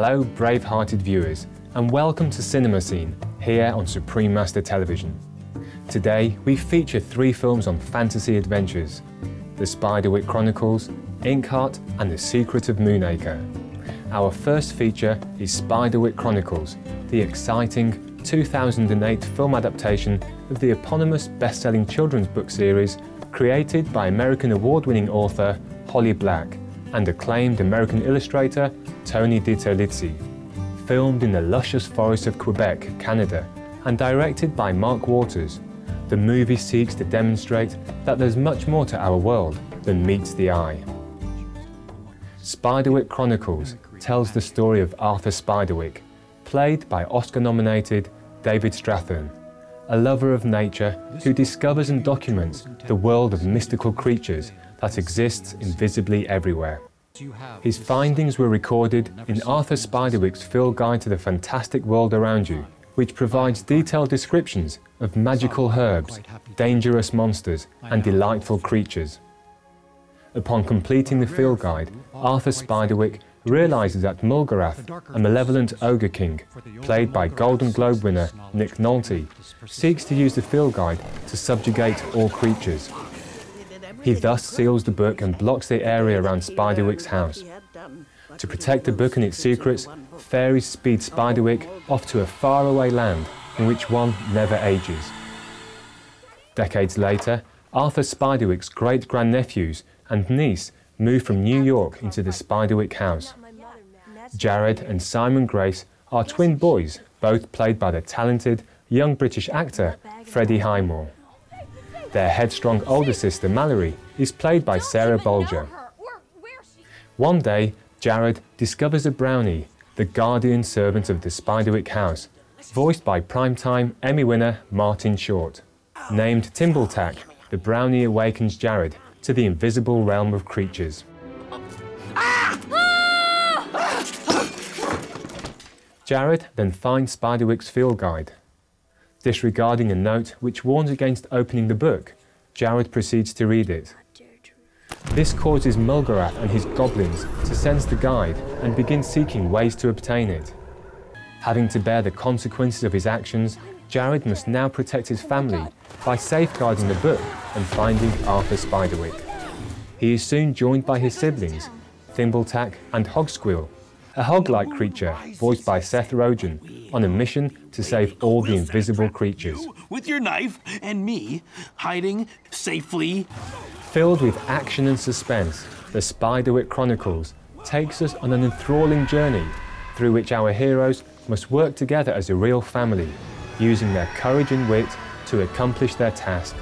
Hello, brave-hearted viewers, and welcome to Cinema Scene, here on Supreme Master Television. Today, we feature three films on fantasy adventures, The Spiderwick Chronicles, Inkheart, and The Secret of Moonacre. Our first feature is Spiderwick Chronicles, the exciting 2008 film adaptation of the eponymous best-selling children's book series created by American award-winning author Holly Black and acclaimed American illustrator Tony DiTerlizzi. Filmed in the luscious forests of Quebec, Canada, and directed by Mark Waters, the movie seeks to demonstrate that there's much more to our world than meets the eye. Spiderwick Chronicles tells the story of Arthur Spiderwick, played by Oscar-nominated David Strathairn, a lover of nature who discovers and documents the world of mystical creatures that exists invisibly everywhere. His findings were recorded in Arthur Spiderwick's Field Guide to the Fantastic World Around You, which provides detailed descriptions of magical herbs, dangerous monsters, and delightful creatures. Upon completing the field guide, Arthur Spiderwick realizes that Mulgarath, a malevolent ogre king, played by Golden Globe winner Nick Nolte, seeks to use the field guide to subjugate all creatures. He thus seals the book and blocks the area around Spiderwick's house. To protect the book and its secrets, fairies speed Spiderwick off to a faraway land in which one never ages. Decades later, Arthur Spiderwick's great-grandnephews and niece move from New York into the Spiderwick house. Jared and Simon Grace are twin boys, both played by the talented young British actor Freddie Highmore. Their headstrong older sister Mallory is played by Sarah Bolger. One day, Jared discovers a brownie, the guardian servant of the Spiderwick house, voiced by primetime Emmy winner Martin Short. Named Thimbletack, the brownie awakens Jared to the invisible realm of creatures. Jared then finds Spiderwick's field guide. Disregarding a note which warns against opening the book, Jared proceeds to read it. This causes Mulgarath and his goblins to sense the guide and begin seeking ways to obtain it. Having to bear the consequences of his actions, Jared must now protect his family by safeguarding the book and finding Arthur Spiderwick. He is soon joined by his siblings, Thimbletack and Hogsquill, a hog-like creature voiced by Seth Rogen, on a mission to save all the invisible creatures. With your knife and me hiding safely. Filled with action and suspense, the Spiderwick Chronicles takes us on an enthralling journey through which our heroes must work together as a real family, using their courage and wit to accomplish their task.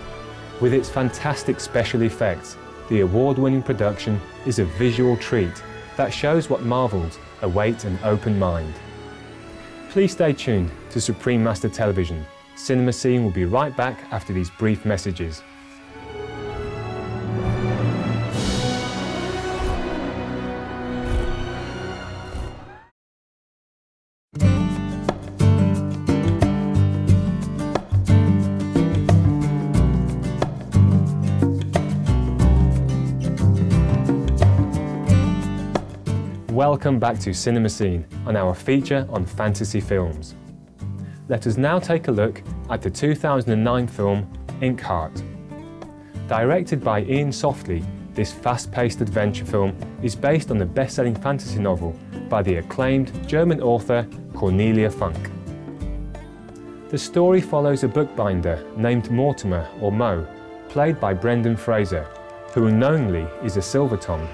With its fantastic special effects, the award-winning production is a visual treat that shows what marvels await an open mind. Please stay tuned to Supreme Master Television. Cinema Scene will be right back after these brief messages. Welcome back to Cinema Scene on our feature on fantasy films. Let us now take a look at the 2009 film Inkheart. Directed by Iain Softley, this fast-paced adventure film is based on the best-selling fantasy novel by the acclaimed German author Cornelia Funke. The story follows a bookbinder named Mortimer or Mo, played by Brendan Fraser, who unknowingly is a silver tongue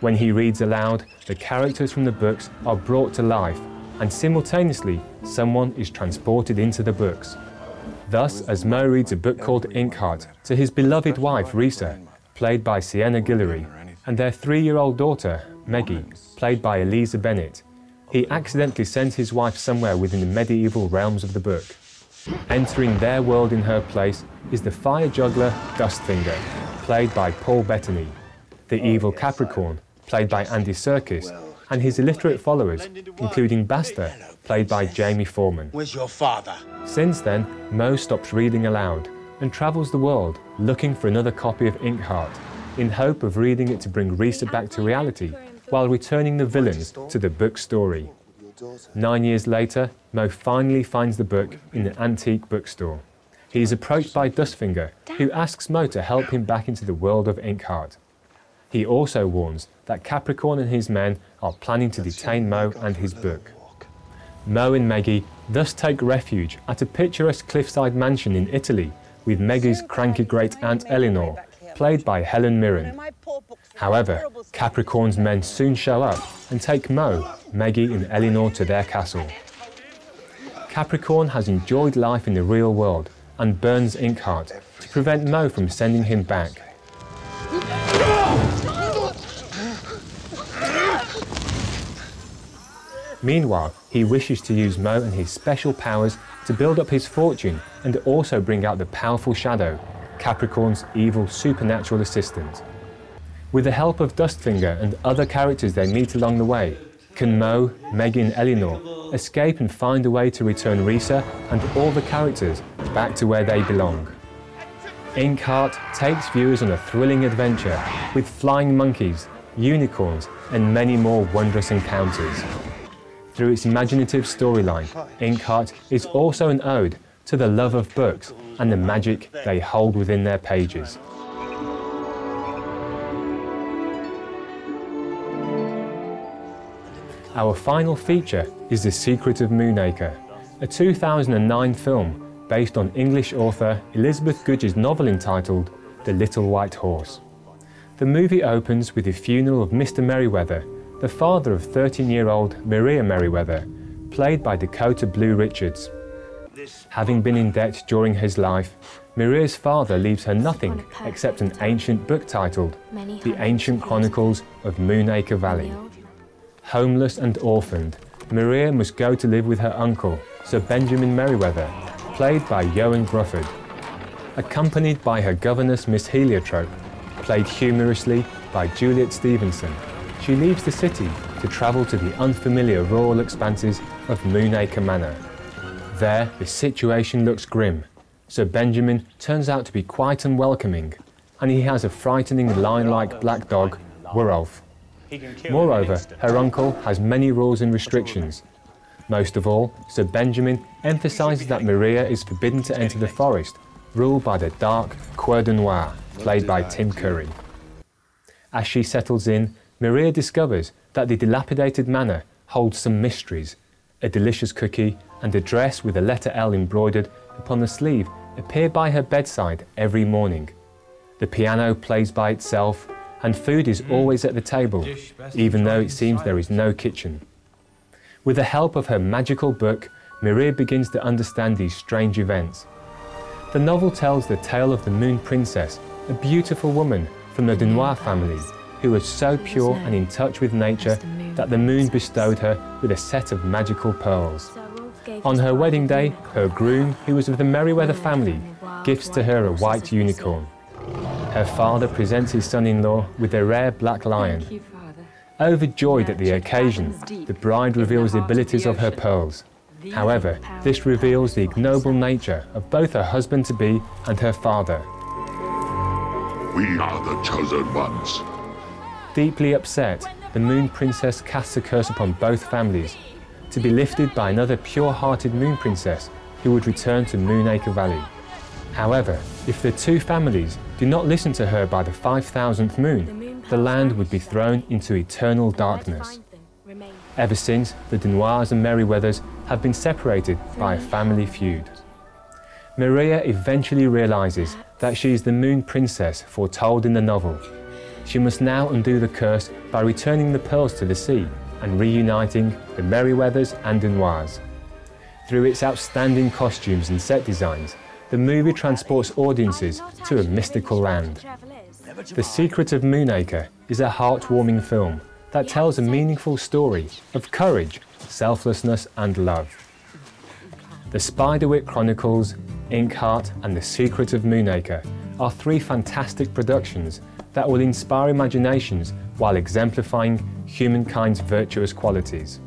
when he reads aloud, the characters from the books are brought to life, and simultaneously, someone is transported into the books. Thus, as Mo reads a book called Inkheart to his beloved wife, Resa, played by Sienna Guillory, and their three-year-old daughter, Meggie, played by Eliza Bennett, he accidentally sends his wife somewhere within the medieval realms of the book. Entering their world in her place is the fire juggler Dustfinger, played by Paul Bettany, the evil Capricorn, played by Andy Serkis, and his illiterate followers, including Basta, played by Jamie Foreman. Where's your father? Since then, Mo stops reading aloud and travels the world looking for another copy of Inkheart, in hope of reading it to bring Resa back to reality while returning the villains to the book story. Nine years later, Mo finally finds the book in an antique bookstore. He is approached by Dustfinger, who asks Mo to help him back into the world of Inkheart. He also warns that Capricorn and his men are planning to detain Mo and his book. Mo and Meggie thus take refuge at a picturesque cliffside mansion in Italy with Meggie's cranky great aunt Eleanor, played by Helen Mirren. However, Capricorn's men soon show up and take Mo, Meggie, and Eleanor to their castle. Capricorn has enjoyed life in the real world and burns Inkheart to prevent Mo from sending him back. Meanwhile, he wishes to use Mo and his special powers to build up his fortune and also bring out the powerful Shadow, Capricorn's evil supernatural assistant. With the help of Dustfinger and other characters they meet along the way, can Mo, Megan, and Eleanor escape and find a way to return Resa and all the characters back to where they belong. Inkheart takes viewers on a thrilling adventure with flying monkeys, unicorns, and many more wondrous encounters. Through its imaginative storyline, Inkheart is also an ode to the love of books and the magic they hold within their pages. Our final feature is The Secret of Moonacre, a 2009 film based on English author Elizabeth Goudge's novel entitled The Little White Horse. The movie opens with the funeral of Mr. Merriweather, the father of 13-year-old Maria Merriweather, played by Dakota Blue Richards. Having been in debt during his life, Maria's father leaves her nothing except an ancient book titled The Ancient Chronicles of Moonacre Valley. Homeless and orphaned, Maria must go to live with her uncle, Sir Benjamin Merriweather, played by Ioan Gruffudd. Accompanied by her governess Miss Heliotrope, played humorously by Juliet Stevenson, she leaves the city to travel to the unfamiliar rural expanses of Moonacre Manor. There, the situation looks grim, so Benjamin turns out to be quite unwelcoming, and he has a frightening lion-like black dog, Wrolf. Moreover, her uncle has many rules and restrictions. Most of all, Sir Benjamin emphasises that Maria is forbidden to enter the forest, ruled by the dark Coeur de Noir, played by Tim Curry. As she settles in, Maria discovers that the dilapidated manor holds some mysteries. A delicious cookie and a dress with a letter L embroidered upon the sleeve appear by her bedside every morning. The piano plays by itself and food is always at the table, even though it seems there is no kitchen. With the help of her magical book, Maria begins to understand these strange events. The novel tells the tale of the Moon Princess, a beautiful woman from the Dunois family who was so pure and in touch with nature that the moon bestowed her with a set of magical pearls. On her wedding day, her groom, who was of the Merriweather family, gifts to her a white unicorn. Her father presents his son-in-law with a rare black lion. Overjoyed at the occasion, the bride reveals the abilities of her pearls. However, this reveals the ignoble nature of both her husband-to-be and her father. We are the chosen ones. Deeply upset, the Moon Princess casts a curse upon both families, to be lifted by another pure-hearted Moon Princess who would return to Moonacre Valley. However, if the two families do not listen to her by the 5,000th moon, the land would be thrown into eternal darkness. Ever since, the Denoirs and Merriweathers have been separated by a family feud. Maria eventually realizes that she is the Moon Princess foretold in the novel she must now undo the curse by returning the pearls to the sea and reuniting the Merriweathers and Denoirs. Through its outstanding costumes and set designs, the movie transports audiences to a mystical land. The Secret of Moonacre is a heartwarming film that tells a meaningful story of courage, selflessness, and love. The Spiderwick Chronicles, Inkheart, and The Secret of Moonacre are three fantastic productions that will inspire imaginations while exemplifying humankind's virtuous qualities.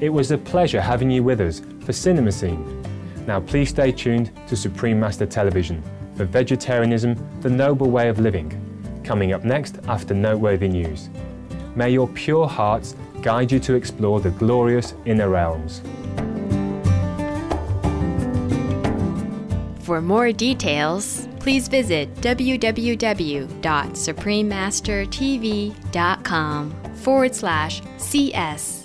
It was a pleasure having you with us for Cinema Scene. Now please stay tuned to Supreme Master Television for Vegetarianism, the Noble Way of Living, coming up next after Noteworthy News. May your pure hearts guide you to explore the glorious inner realms. For more details, please visit www.suprememastertv.com forward slash CS